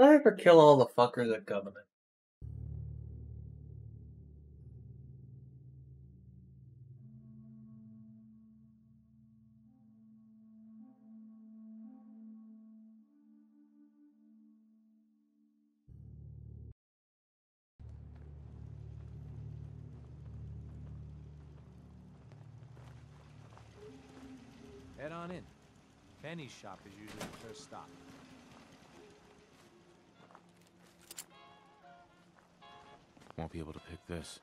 I to kill all the fuckers at Covenant. Head on in. Penny's shop is usually the first stop. Won't be able to pick this.